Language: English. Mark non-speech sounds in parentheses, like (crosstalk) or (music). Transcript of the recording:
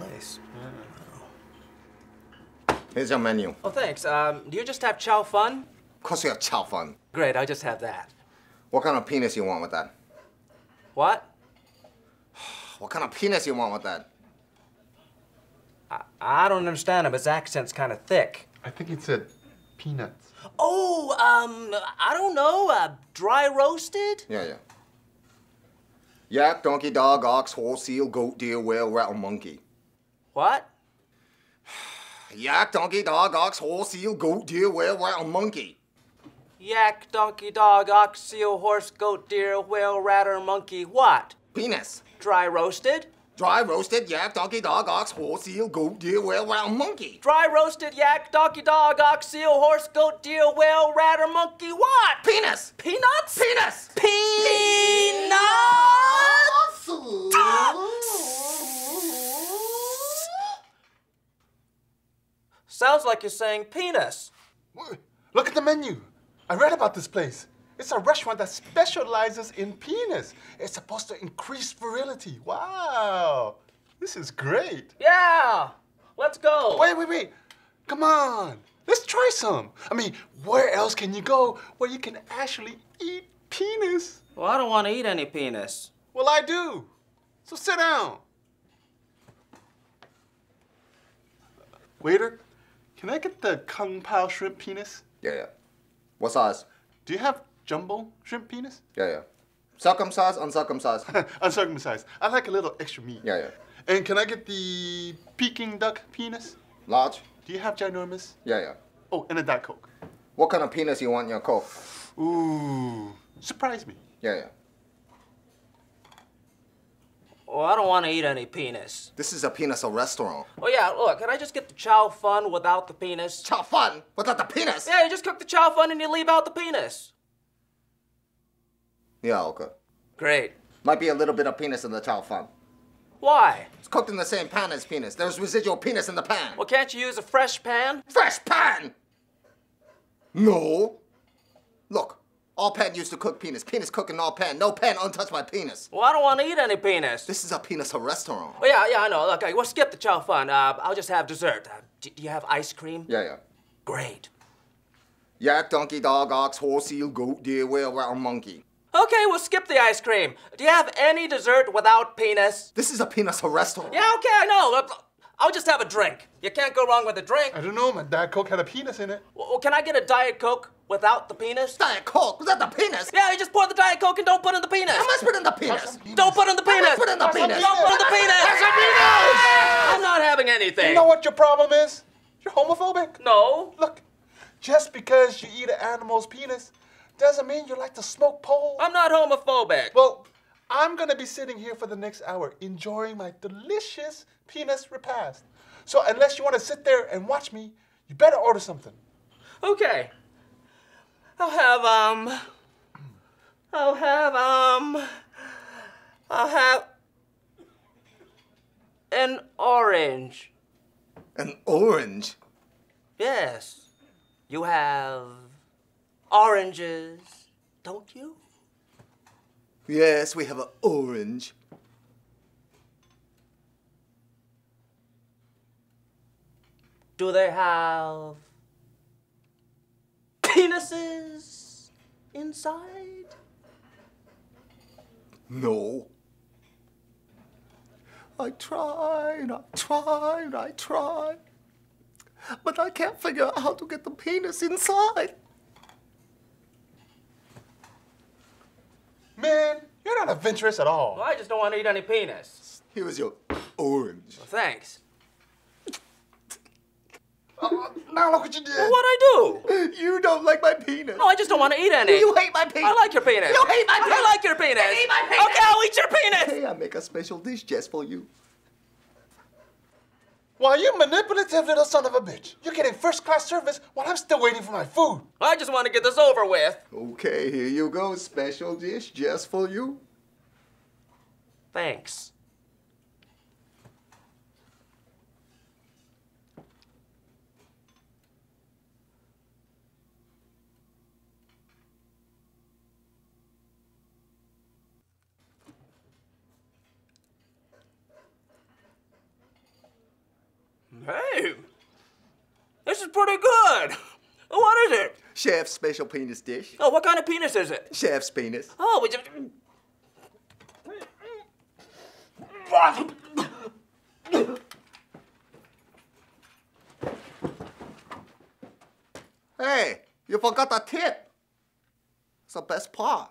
place. Here's your menu. Oh, thanks. Um, do you just have chow fun? Of course you have chow fun. Great, I'll just have that. What kind of penis you want with that? What? (sighs) What kind of penis you want with that? I, I don't understand him. His accent's kind of thick. I think he said peanuts. Oh, um, I don't know. Uh, dry roasted? Yeah, yeah. Yak, donkey, dog, ox, horse, seal, goat, deer, whale, rat, monkey. What? (sighs) Yak, donkey, dog, ox, horse, seal, goat, deer, whale, rat, or monkey. Yak, donkey, dog, ox, seal, horse, goat, deer, whale, rat, or monkey. What? Penis. Dry roasted? Dry roasted, yak, donkey, dog, ox, horse, seal, goat, deer, whale, rat, or monkey. Dry roasted yak, donkey, dog, ox, seal, horse, goat, deer, whale, rat, or monkey. What? Penis. Peanuts? Penis. Peanuts! Sounds like you're saying penis. Look at the menu. I read about this place. It's a restaurant that specializes in penis. It's supposed to increase virility. Wow. This is great. Yeah! Let's go. Wait, wait, wait. Come on. Let's try some. I mean, where else can you go where you can actually eat penis? Well, I don't want to eat any penis. Well, I do. So sit down. Waiter, can I get the Kung Pao shrimp penis? Yeah, yeah. What size? Do you have jumbo shrimp penis? Yeah, yeah. Circumcised, uncircumcised. (laughs) Uncircumcised. I like a little extra meat. yeah, yeah. And can I get the Peking duck penis? Large? Do you have ginormous? Yeah, yeah. Oh, and a Diet Coke. What kind of penis you want in your coke? Ooh, surprise me. Yeah, yeah. Well, I don't want to eat any penis. This is a penis restaurant. Oh, yeah, look, can I just get the chow fun without the penis? Chow fun without the penis. Yeah, you just cook the chow fun and you leave out the penis. Yeah, okay. Great. Might be a little bit of penis in the chow fun. Why? It's cooked in the same pan as penis. There's residual penis in the pan. Well, can't you use a fresh pan? Fresh pan! No. Look, all pan used to cook penis. Penis cook in all pan. No pan untouched by penis. Well, I don't want to eat any penis. This is a penis restaurant. Oh, yeah, yeah, I know. Okay, well, skip the chow fun. Uh, I'll just have dessert. Uh, d- do you have ice cream? Yeah, yeah. Great. Yak, donkey, dog, ox, horse, seal, goat, deer, whale, rat, or monkey. Okay, we'll skip the ice cream. Do you have any dessert without penis? This is a penis restaurant. Yeah, okay, I know. I'll just have a drink. You can't go wrong with a drink. I don't know, my Diet Coke had a penis in it. Well, can I get a Diet Coke without the penis? Diet Coke, was that the penis? Yeah, you just pour the Diet Coke and don't put in the penis. How much put in the penis? Don't put in the penis. Put in the penis. Don't put in the penis. I'm not having anything. You know what your problem is? You're homophobic. No. Look, just because you eat an animal's penis doesn't mean you like to smoke pole. I'm not homophobic. Well, I'm gonna be sitting here for the next hour enjoying my delicious penis repast. So unless you want to sit there and watch me, you better order something. Okay. I'll have um. I'll have um. I'll have an orange. An orange. Yes. You have oranges, don't you? Yes, we have an orange. Do they have penises inside? No. I tried, I tried, I tried. But I can't figure out how to get the penis inside. Man, you're not adventurous at all. Well, I just don't want to eat any penis. Here is your orange. Well, thanks. Now look what you did. Well, what'd I do? You don't like my penis. No, I just don't want to eat any. You hate my penis. I like your penis. You hate my penis. I like your penis. I hate my penis. Okay, I'll eat your penis. Hey, I make a special dish just for you. Why, you manipulative little son of a bitch. You're getting first class service while I'm still waiting for my food. I just want to get this over with. Okay, here you go. Special dish just for you. Thanks. Hey, this is pretty good. What is it? Chef's special penis dish. Oh, what kind of penis is it? Chef's penis. Oh, we just. Hey, you forgot the tip. It's the best part.